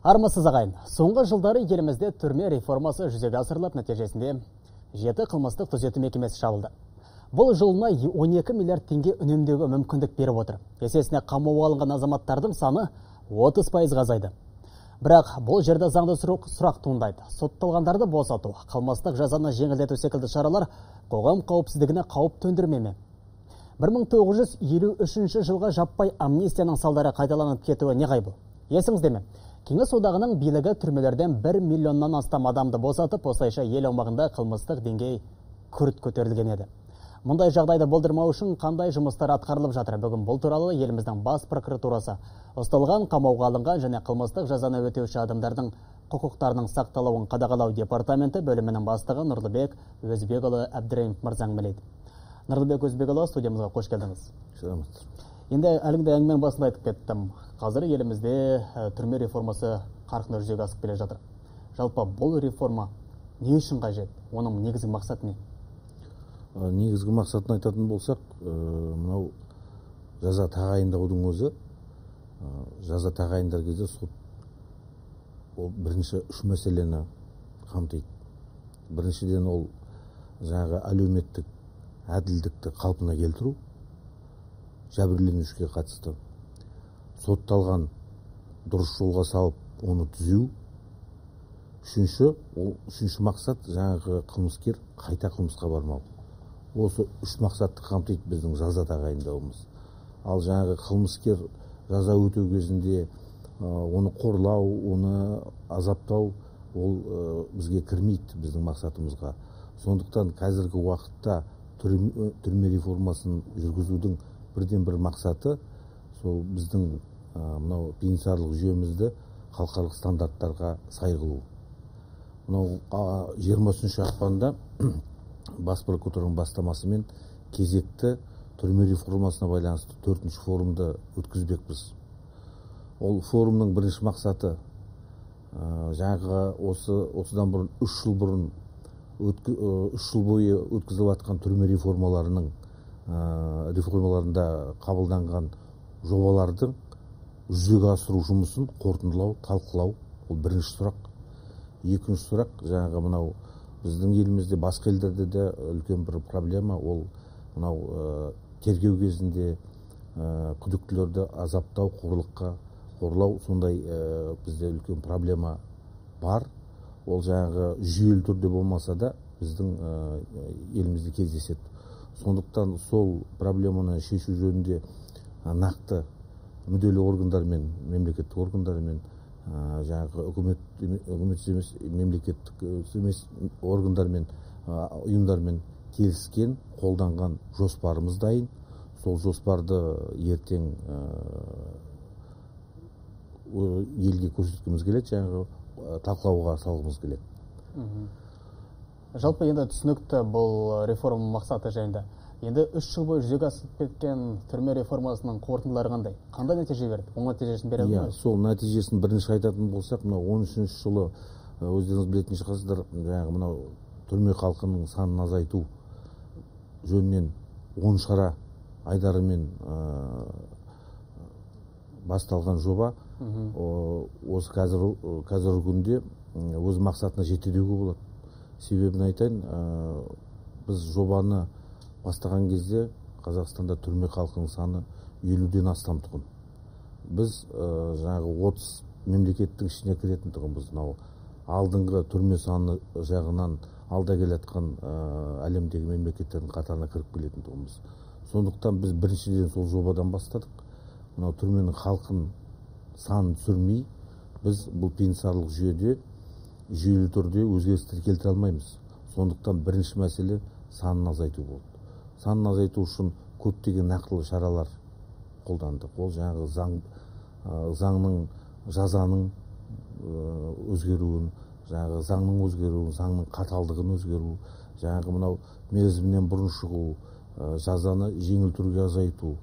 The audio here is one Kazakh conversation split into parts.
армысыз ағайын соңғы жылдары елімізде түрме реформасы жүзеге асырылып нәтижесінде жеті қылмыстық түзету мекемесі жабылды. Бұл жылына 12 миллиард теңге үнемдеуге мүмкіндік беріп отыр. Есесіне қамауға алынған азаматтардың саны 30 пайызға азайды. Бірақ бұл жерде заңды сұрақ туындайды. Сотталғандарды босату қылмыстық жазаны жеңілдету секілді шаралар қоғам қауіпсіздігіне қауіп төндірме ме? 1953 жылға жаппай амнистияның салдары қайталанып кетуі неғайбыл. Есіңізде ме? Кеңес одағының билігі түрмелерден бір миллионнан астам адамды босатып осылайша ел аумағында қылмыстық деңгей күрт көтерілген еді. Мұндай жағдайды болдырмау үшін қандай жұмыстар атқарылып жатыр? Бүгін бұл туралы еліміздің бас прокуратурасы ұсталған қамауға алынған және қылмыстық жазаны өтеуші адамдардың құқықтарының сақталуын қадағалау департаменті бөлімінің бастығы нұрлыбек өзбекұлы әбдірайымов мырза әңгімелейді нұрлыбек өзбекұлы студиямызға қош келдіңіз. Енді әлгінде әңгіменің басында айтып кеттім. Қазір елімізде түрме реформасы қарқынды жүзеге асып келе жатыр. Жалпы бұл реформа не үшін қажет? Оның негізгі мақсаты не? Негізгі мақсатын айтатын болсақ мынау жаза тағайындаудың өзі. Жаза тағайындар кезде сот ол бірінші үш мәселені қамтиды. Біріншіден ол жаңағы әлеуметтік әділдікті қалпына келтіру. Жәбірленушіге қатысты. Сотталған дұрыс жолға салып оны түзеу. Үшінші ол үшінші мақсат жаңағы қылмыскер қайта қылмысқа бармау. Осы үш мақсатты қамтиды біздің жаза тағайындауымыз. Ал жаңағы қылмыскер жаза өтеу кезінде оны қорлау оны азаптау ол бізге кірмейді біздің мақсатымызға. Сондықтан қазіргі уақытта түрме реформасын жүргізудің бірден бір мақсаты сол біздің мынау пенитенциарлық жүйемізді халықаралық стандарттарға сай қылу мынау жиырмасыншы ақпанда бас прокуратураның бастамасымен кезекті түрме реформасына байланысты төртінші форумды өткізбекпіз. Ол форумның бірінші мақсаты жаңағы осы осыдан бұрын үш жыл бұрын үш жыл бойы өткізіліп жатқан түрме реформаларының реформаларында қабылданған жобалардың жүзеге асыру жұмысын қорытындылау талқылау. Ол бірінші сұрақ. Екінші сұрақ жаңағы мынау біздің елімізде басқа елдерде де үлкен бір проблема. Ол мынау тергеу кезінде күдіктілерді азаптау қорлыққа қорлау. Сондай бізде үлкен проблема бар. Ол жаңағы жүйелі түрде болмаса да біздің елімізде кездеседі. Сондықтан сол проблеманы шешу жөнінде нақты мүдделі органдармен мемлекеттік органдармен жаңағы үкімет үкіметсіз емес мемлекеттік емес органдармен ұйымдармен келіскен қолданған жоспарымыз дайын. Сол жоспарды ертең елге көрсеткіміз келеді жаңағы талқылауға салғымыз келеді. Жалпы енді түсінікті бұл реформаның мақсаты жайында. Енді үш жыл бойы жүзеге асып кеткен түрме реформасының қорытындылары қандай? Қандай нәтиже берді? Оң нәтижесін бере иә сол нәтижесін бірінші айтатын болсақ мынау он үшінші жылы өздеріңіз білетін шығарсыздар жаңағы мынау түрме халқының санын азайту жөнінен он шара айдарымен басталған жоба. Осы қазір қазіргі күнде өз мақсатына жетті деуге болады. Себебін айтайын біз жобаны бастаған кезде қазақстанда түрме халқының саны елуден астам тұғын. Біз жаңағы отыз мемлекеттің ішіне кіретін тұғынбыз мынау. Алдыңғы түрме саны жағынан алда келе жатқан әлемдегі мемлекеттердің қатарына кіріп келетін тұғынбыз. Сондықтан біз біріншіден сол жобадан бастадық. Мынау түрменің халқын санын түсірмей біз бұл пенитенциарлық жүйеде жүйелі түрде өзгерістер келтіре алмаймыз. Сондықтан бірінші мәселе санын азайту болды. Санын азайту үшін көптеген нақтылы шаралар қолдандық ол жаңағы заң заңның жазаның өзгеруін жаңағы заңның өзгеруін заңның қаталдығын өзгеру жаңағы мынау мерзімінен бұрын шығу жазаны жеңіл түрге азайту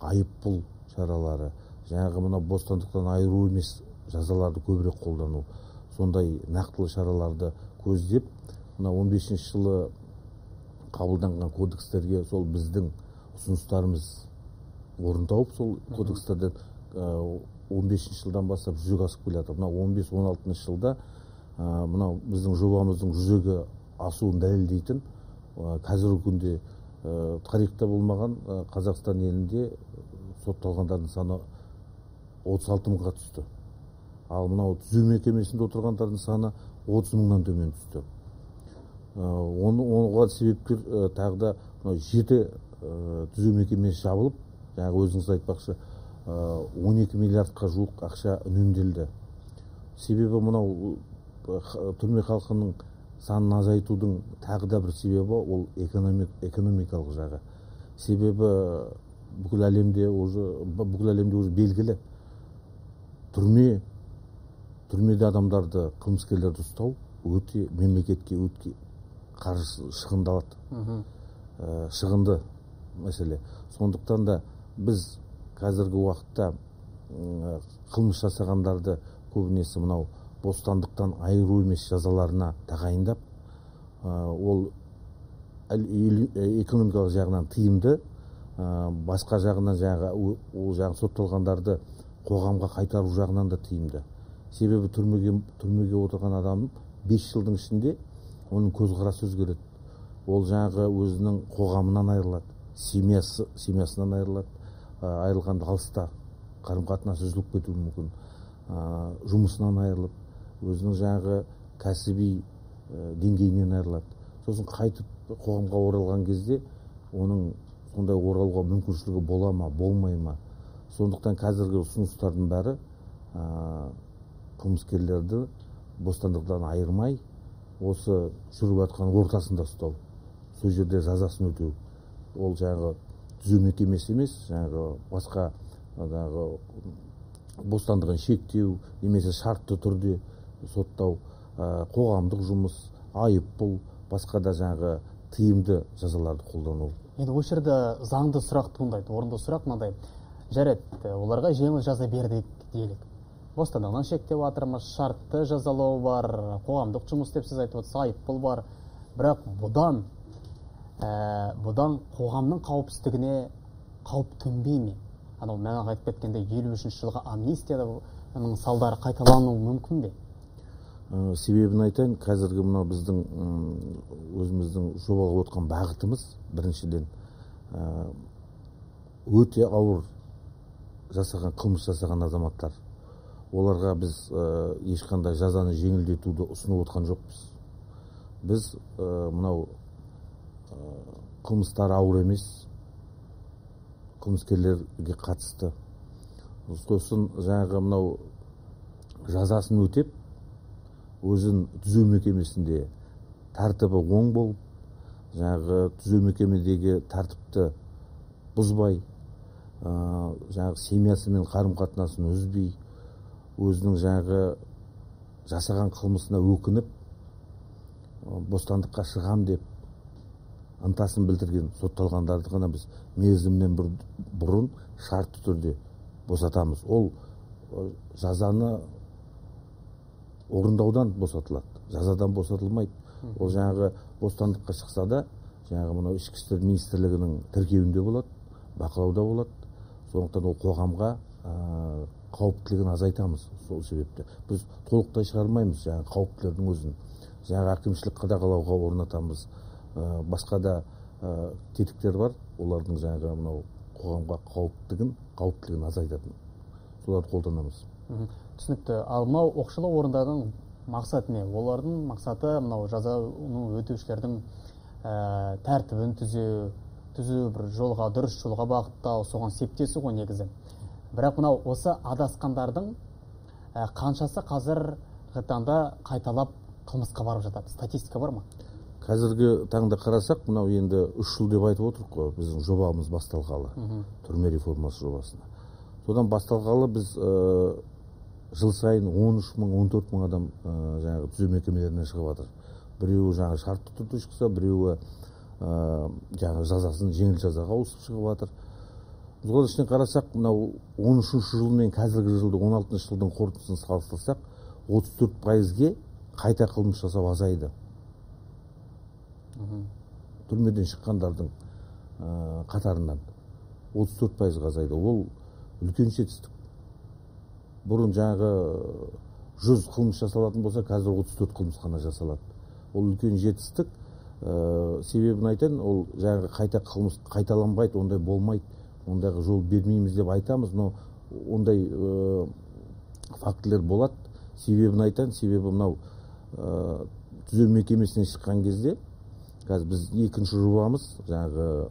айыппұл шаралары жаңағы мына бостандықтан айыру емес жазаларды көбірек қолдану сондай нақтылы шараларды көздеп мына он бесінші жылы қабылданған кодекстерге сол біздің ұсыныстарымыз орын тауып сол кодекстерден он бесінші жылдан бастап жүзеге асып келе жатыр мынау он бес он алтыншы жылда мынау біздің жобамыздың жүзеге асуын дәлелдейтін қазіргі күнде тарихта болмаған қазақстан елінде сотталғандардың саны отыз алты мыңға түсті. Ал мынау түзеу мекемесінде отырғандардың саны отыз мыңнан төмен түсті. Оны оған себепкер тағы да мынау жеті түзеу мекемесі жабылып жаңағы өзіңіз айтпақшы он екі миллиардқа жуық ақша үнемделді. Себебі мынау түрме халқының санын азайтудың тағы да бір себебі ол экономик, экономикалық жағы. Себебі бүкіл әлемде уже бүкіл әлемде уже белгілі. Түрме түрмеде адамдарды қылмыскерлерді ұстау өте мемлекетке өте қаржы шығындалады. Ә, шығынды мәселе. Сондықтан да біз қазіргі уақытта қылмыс жасағандарды көбінесе мынау бостандықтан айыру емес жазаларына тағайындап ол экономикалық жағынан тиімді басқа жағынан жаңағы ол жаңағы сотталғандарды қоғамға қайтару жағынан да тиімді. Себебі түрмеге түрмеге отырған адам бес жылдың ішінде оның көзқарасы өзгереді. Ол жаңағы өзінің қоғамынан айырылады семьясы семьясынан айырылады. Айырылғанда алыста қарым қатынасы үзіліп кетуі мүмкін. Жұмысынан айырылып өзінің жаңағы кәсіби деңгейінен айырылады. Сосын қайтып қоғамға оралған кезде оның сондай оралуға мүмкіншілігі бола ма болмай ма? Сондықтан қазіргі ұсыныстардың бәрі қылмыскерлерді бостандықтан айырмай осы жүріп жатқан ортасында ұстау. Сол жерде жазасын өтеу. Ол жаңағы түзеу мекемесі емес жаңағы басқа жаңағы бостандығын шектеу немесе шартты түрде соттау қоғамдық жұмыс айыппұл басқа да жаңағы тиімді жазаларды қолдану. Енді осы жерде заңды сұрақ туындайды орынды сұрақ мынандай. Жарайды оларға жеңіл жаза бердік делік бостандығынан шектеп жатырмыз шартты жазалау бар қоғамдық жұмыс деп сіз айтып отырсыз айыппұл бар. Бірақ бұдан ә, бұдан қоғамның қауіпсіздігіне қауіп төнбей ме? Анау манағы айтып кеткендей елу үшінші жылғы амнистияның салдары қайталануы мүмкін бе? Ә, себебін айтайын қазіргі мынау біздің өзіміздің жобалап отқан бағытымыз біріншіден ә, өте ауыр жасаған қылмыс жасаған азаматтар. Оларға біз ә, ешқандай жазаны жеңілдетуді ұсынып отқан жоқпыз. Біз ә, мынау қылмыстары ауыр емес қылмыскерлерге қатысты. Сосын жаңағы мынау жазасын өтеп өзін түзеу мекемесінде тәртібі оң болып жаңағы түзеу мекемедегі тәртіпті бұзбай ә, жаңағы семьясымен қарым қатынасын үзбей өзінің жаңағы жасаған қылмысына өкініп бостандыққа шығам деп ынтасын білдірген сотталғандарды ғана біз мерзімнен бұрын шартты түрде босатамыз. Ол жазаны орындаудан босатылады. Жазадан босатылмайды. Ол жаңағы бостандыққа шықса да жаңағы мынау ішкі істер министрлігінің тіркеуінде болады бақылауда болады. Сондықтан ол қоғамға қауіптілігін азайтамыз сол себепті. Біз толықтай шығармаймыз жаңағы қауіптілердің өзін. Жаңағы әкімшілік қадағалауға орнатамыз. Ә, басқа да ә, тетіктер бар. Олардың жаңағы мынау қоғамға қауіптігін қауіптілігін азайтатын. Соларды қолданамыз. Түсінікті. Ал мынау оқшаулау орындарының мақсаты не? Олардың мақсаты мынау жазаны өтеушілердің ә, тәртібін түзеу түзу бір жолға дұрыс жолға бағыттау соған септесу ғой негізі. Бірақ мынау осы адасқандардың ә, қаншасы қазіргі таңда қайталап қылмысқа барып жатады? Статистика бар ма? Қазіргі таңда қарасақ мынау енді үш жыл деп айтып отырмық қой біздің жобамыз басталғалы түрме реформасы жобасына. Содан басталғалы біз ә, жыл сайын 13 мың 14 мың адам ә, жаңағы түзеу мекемелерінен шығып жатыр. Біреуі жаңағы шартты түрде шықса біреуі ә, жаңағы жазасын жеңіл жазаға ауысып шығып жатыр. Ішінен қарасақ мынау он үшінші жыл мен қазіргі жылды он алтыншы жылдың қорытындысын салыстырсақ отыз төрт пайызге қайта қылмыс жасау азайды. Түрмеден шыққандардың қатарынан отыз төрт пайызға азайды. Ол үлкен жетістік. Бұрын жаңағы жүз қылмыс жасалатын болса қазір отыз төрт қылмыс қана жасалады. Ол үлкен жетістік. Ә, себебін айтайын ол жаңағы қайта қылмыс қайталанбайды ондай болмайды. Ондайға жол бермейміз деп айтамыз но ондай ә, фактілер болады. Себебін айтайын себебі мынау ә, түзеу мекемесінен шыққан кезде қазір біз екінші жобамыз жаңағы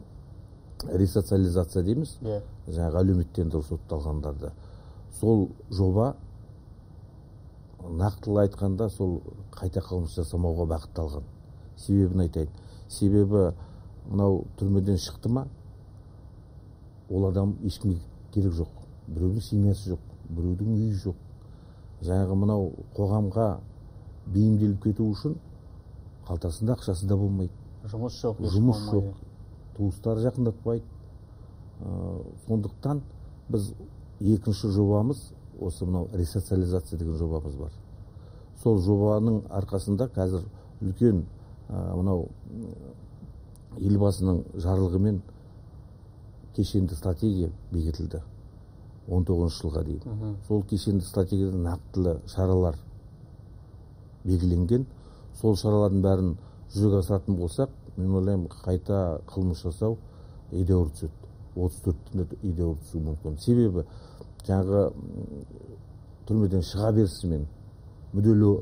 ресоциализация дейміз. Иә. Жаңағы әлеуметтендіру сотталғандарды. Сол жоба нақтылы айтқанда сол қайта қылмыс жасамауға бағытталған. Себебін айтайын. Себебі мынау түрмеден шықты ма? Ол адам ешкімге керек жоқ. Біреудің семьясы жоқ біреудің үйі жоқ. Жаңағы мынау қоғамға бейімделіп кету үшін қалтасында ақшасы да болмайды. Жұмыс жоқ жұмыс жоқ. Туыстары жақындатпайды. Ә, сондықтан біз екінші жобамыз осы мынау ресоциализация деген жобамыз бар. Сол жобаның арқасында қазір үлкен ә, мынау елбасының жарлығымен кешенді стратегия бекітілді. он тоғызыншы жылға дейін. Сол кешенді стратегияда нақтылы шаралар белгіленген. Сол шаралардың бәрін жүзеге асыратын болсақ мен ойлаймын қайта қылмыс жасау едәуір түседі. отыз төрттен едәуір түсуі мүмкін. Себебі жаңағы түрмеден шыға берісімен мүдделі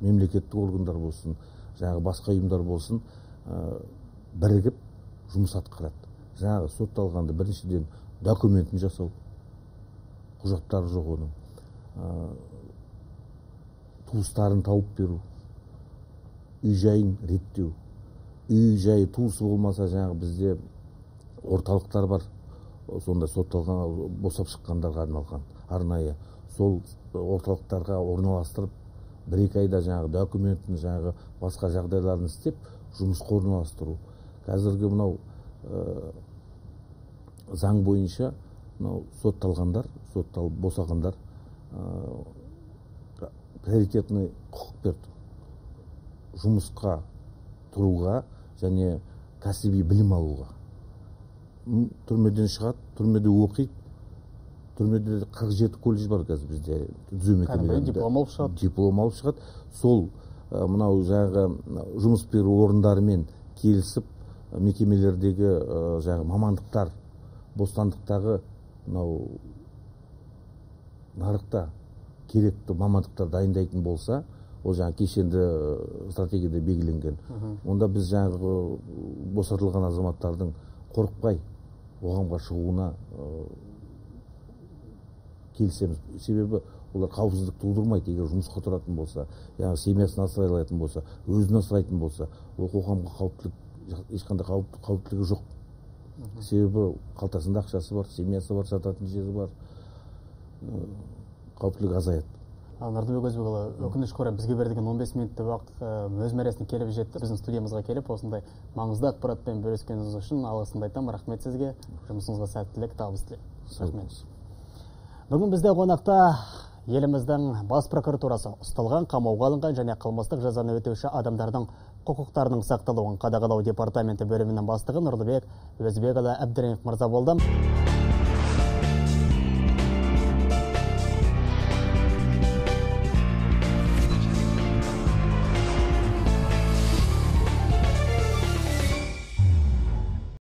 мемлекеттік органдар болсын жаңағы басқа ұйымдар болсын ә, бірігіп жұмыс атқарады. Жаңағы сотталғанды біріншіден документін жасау құжаттары жоқ оның. Туыстарын тауып беру үй жайын реттеу. Үй жайы туысы болмаса жаңағы бізде орталықтар бар. Сонда сотталған босап шыққандарға арналған арнайы. Сол орталықтарға орналастырып бір екі айда жаңағы документін жаңағы басқа жағдайларын істеп жұмысқа орналастыру. Қазіргі мынау заң бойынша мынау сотталғандар сотталып босағандар приоритетный құқық берді жұмысқа тұруға және кәсіби білім алуға. Түрмеден шығады түрмеде оқиды түрмеде қырық жеті колледж бар қазір бізде түзеу мекемелерінде диплом алып шығады. Диплом алып шығады. Сол мынау жаңағы жұмыс беру орындарымен келісіп мекемелердегі жаңағы мамандықтар бостандықтағы мынау нарықта керекті мамандықтар дайындайтын болса ол жаңағы кешенді стратегияда белгіленген. Онда біз жаңағы босатылған азаматтардың қорықпай қоғамға шығуына келісеміз. Себебі олар қауіпсіздік тудырмайды. Егер жұмысқа тұратын болса яғни семьясын асырай алатын болса өзін асырайтын болса ол қоғамға қауіптілік ешқандай қауіптілігі жоқ. Себебі қалтасында ақшасы бар семьясы бар жататын жері бар. Қауіптілік азаяды. Ал нұрдыбек өзбекұлы өкінішке орай бізге берілген он бес минуттық уақыт өз мәресіне келіп жетті. Біздің студиямызға келіп осындай маңызды ақпаратпен бөліскеніңіз үшін алғысымды айтамын. Рахмет сізге. Жұмысыңызға сәттілік табыс тілеймін. Рахмет. бүгін бізде қонақта еліміздің бас прокуратурасы ұсталған қамауға алынған және қылмыстық жазаны өтеуші адамдардың құқықтарының сақталуын қадағалау департаменті бөлімінің бастығы нұрлыбек өзбекұлы әбдіренов мырза болды.